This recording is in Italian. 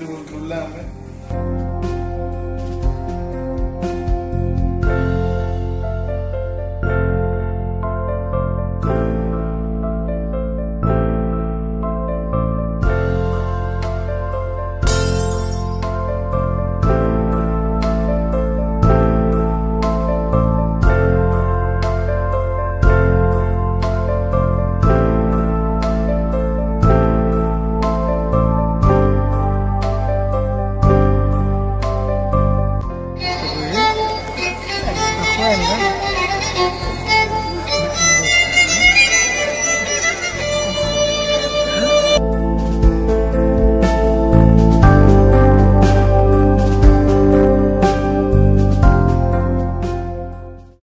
Devo time.